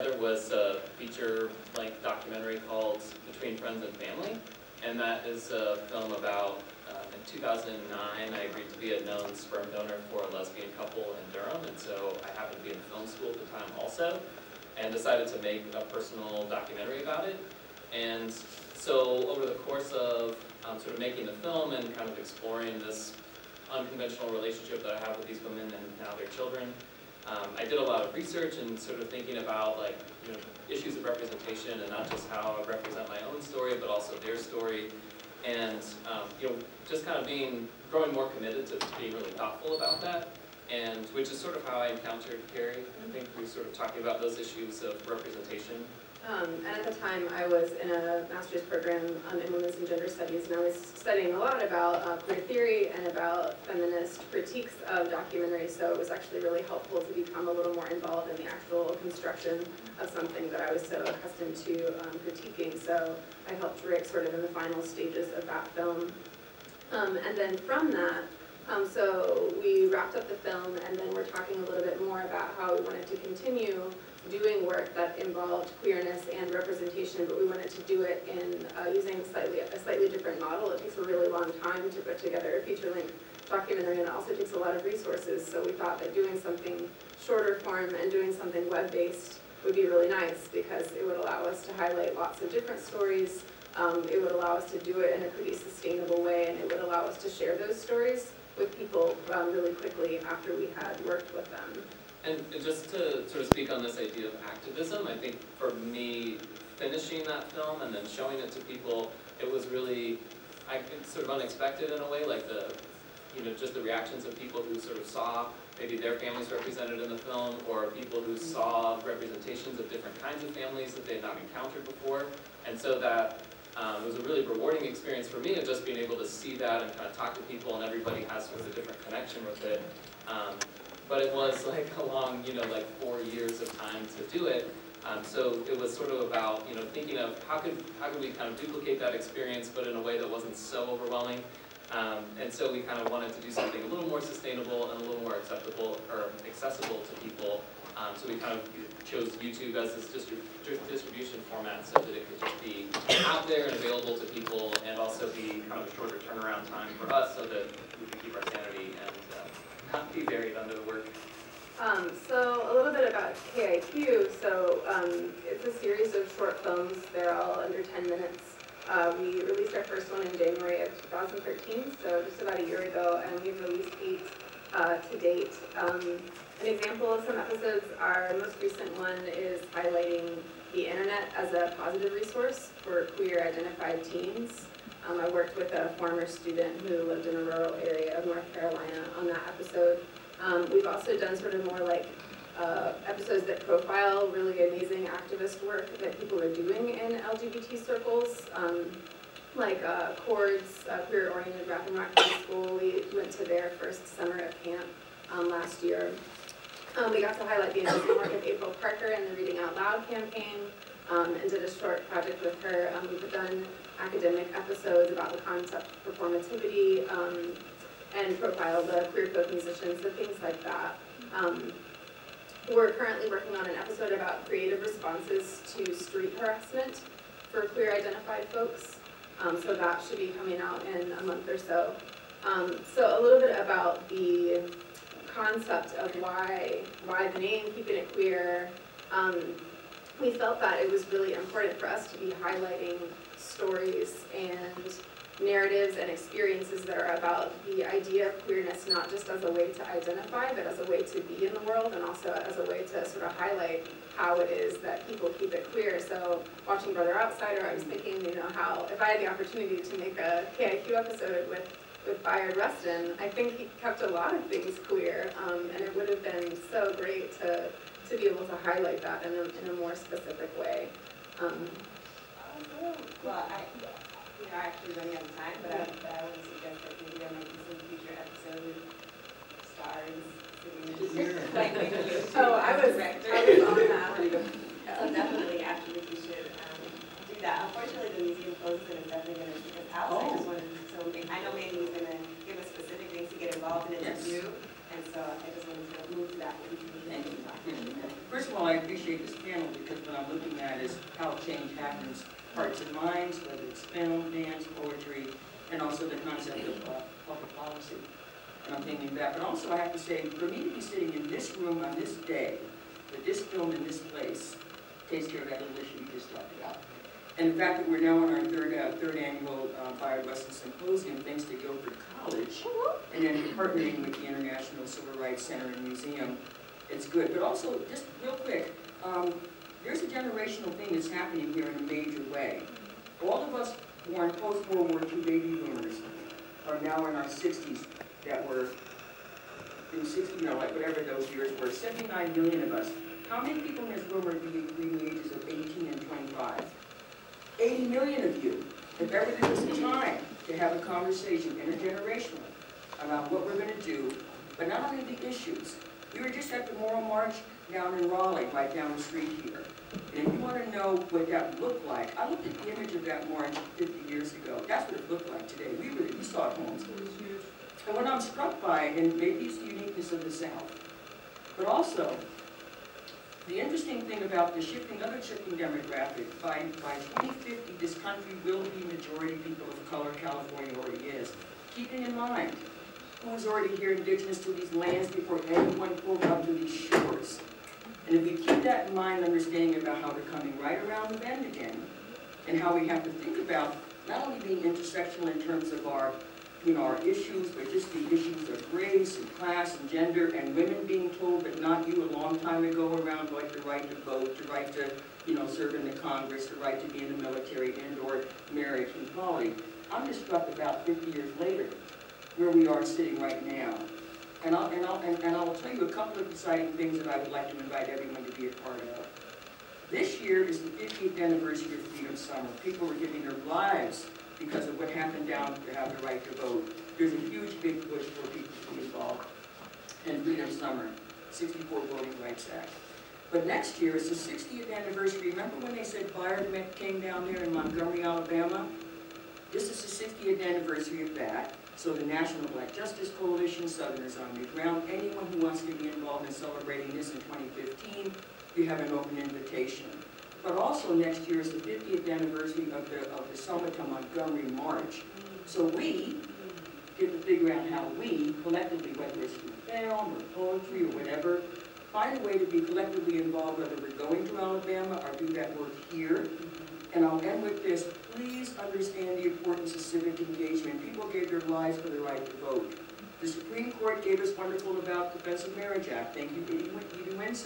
There was a feature-length documentary called Between Friends and Family, and that is a film about, um, in 2009, I agreed to be a known sperm donor for a lesbian couple in Durham, and so I happened to be in film school at the time also, and decided to make a personal documentary about it. And so over the course of um, sort of making the film and kind of exploring this unconventional relationship that I have with these women and now their children, um, I did a lot of research and sort of thinking about like, you know, issues of representation and not just how I represent my own story, but also their story. And, um, you know, just kind of being, growing more committed to being really thoughtful about that. And which is sort of how I encountered Carrie. I think we were sort of talking about those issues of representation Um, and at the time, I was in a master's program um, in women's and gender studies, and I was studying a lot about uh, queer theory and about feminist critiques of documentaries, so it was actually really helpful to become a little more involved in the actual construction of something that I was so accustomed to um, critiquing. So I helped Rick sort of in the final stages of that film. Um, and then from that, um, so we wrapped up the film, and then we're talking a little bit more about how we wanted to continue doing work that involved queerness and representation, but we wanted to do it in uh, using slightly a slightly different model. It takes a really long time to put together a feature-length documentary, and it also takes a lot of resources. So we thought that doing something shorter form and doing something web-based would be really nice because it would allow us to highlight lots of different stories. Um, it would allow us to do it in a pretty sustainable way, and it would allow us to share those stories with people um, really quickly after we had worked with them. And just to sort of speak on this idea of activism, I think for me, finishing that film and then showing it to people, it was really, I it's sort of unexpected in a way, like the, you know, just the reactions of people who sort of saw maybe their families represented in the film, or people who saw representations of different kinds of families that they had not encountered before. And so that um, was a really rewarding experience for me of just being able to see that and kind of talk to people, and everybody has sort of a different connection with it. Um, but it was like a long, you know, like four years of time to do it. Um, so it was sort of about, you know, thinking of how could, how could we kind of duplicate that experience, but in a way that wasn't so overwhelming. Um, and so we kind of wanted to do something a little more sustainable and a little more acceptable or accessible to people. Um, so we kind of chose YouTube as this distrib distribution format so that it could just be out there and available to people and also be kind of a shorter turnaround time for us so that we could keep our sanity and under the work. Um, so a little bit about KIQ. So um, it's a series of short films. They're all under 10 minutes. Uh, we released our first one in January of 2013, so just about a year ago, and we've released eight uh, to date. Um, an example of some episodes, our most recent one is highlighting the internet as a positive resource for queer identified teens. Um, I worked with a former student who lived in a rural area of North Carolina on that episode. Um, we've also done sort of more like uh, episodes that profile really amazing activist work that people are doing in LGBT circles. Um, like uh, Chords, uh, queer-oriented rap and rock school, we went to their first summer at camp um, last year. Um, we got to highlight the amazing work of April Parker and the Reading Out Loud campaign um, and did a short project with her. Um, we've done academic episodes about the concept of performativity um, and profile the queer folk musicians and things like that. Um, we're currently working on an episode about creative responses to street harassment for queer identified folks. Um, so that should be coming out in a month or so. So a little bit about the concept of why why the name Keeping It Queer. Um, we felt that it was really important for us to be highlighting stories and narratives and experiences that are about the idea of queerness not just as a way to identify, but as a way to be in the world and also as a way to sort of highlight how it is that people keep it queer. So watching Brother Outsider, I was thinking, you know, how if I had the opportunity to make a KIQ episode with with Bayard Rustin, I think he kept a lot of things queer, um, and it would have been so great to to be able to highlight that in a, in a more specific way. Um, well, I, we are actually running out of time, but I, but I would suggest that maybe there might be some future episode with stars like maybe you. Oh, I was- I was on that. So definitely, actually, we should, um, do that. Unfortunately, the museum closes and it's definitely gonna take us out, so I just wanted, so I know Mandy was gonna give us specific things to get involved in it to do, and so I just wanted to move to that. Thank you. First of all, I appreciate this panel because what I'm looking at is how change happens, hearts and minds, whether it's film, dance, poetry, and also the concept of uh, public policy. And I'm thinking that, but also I have to say, for me to be sitting in this room on this day, with this film in this place, takes care of that little issue you just talked about. And the fact that we're now on our third, uh, third annual uh, Weston Symposium, thanks to Guilford College, and then partnering with the International Civil Rights Center and Museum, it's good. But also, just real quick, generational thing that's happening here in a major way. All of us born post-World War II baby boomers are now in our sixties that were in sixty, you know, like whatever those years were, seventy-nine million of us. How many people in this room are between the ages of eighteen and twenty-five? Eighty million of you. If ever there was a time to have a conversation intergenerationally about what we're gonna do, but not only the issues. We were just at the Moral March down in Raleigh, right down the street here. And you wanna know what that looked like, I looked at the image of that march fifty years ago. That's what it looked like today. We really, we saw it homes. And what I'm struck by, and maybe it's the uniqueness of the South, but also, the interesting thing about the shifting, other shifting demographic, by, by 2050, this country will be majority people of color, California already is. Keeping in mind, who was already here indigenous to these lands before anyone pulled up to these shores. And if we keep that in mind, understanding about how we're coming right around the bend again, and how we have to think about not only being intersectional in terms of our, you know, our issues, but just the issues of race and class and gender and women being told, but not you a long time ago around like the right to vote, the right to, you know, serve in the Congress, the right to be in the military and or marriage and equality. I'm just struck about fifty years later, where we are sitting right now. And I'll, and I'll, and, and I'll tell you a couple of exciting things that I would like to invite everyone to be a part of. This year is the 50th anniversary of Freedom Summer. People are giving their lives because of what happened down to have the right to vote. There's a huge big push for people to be involved in Freedom Summer, 64 Voting Rights Act. But next year is the 60th anniversary. Remember when they said Bayard came down there in Montgomery, Alabama? This is the 60th anniversary of that. So the National Black Justice Coalition, Southerners on the Ground, anyone who wants to be involved in celebrating this in 2015, you have an open invitation. But also next year is the 50th anniversary of the, of the Selma to Montgomery March. So we get to figure out how we collectively, whether it's through film or poetry or whatever, find a way to be collectively involved, whether we're going to Alabama or do that work here. And I'll end with this, please understand the importance of civic engagement. People gave their lives for the right to vote. The Supreme Court gave us wonderful about the Defense of Marriage Act. Thank you, Edie Win- Windsor.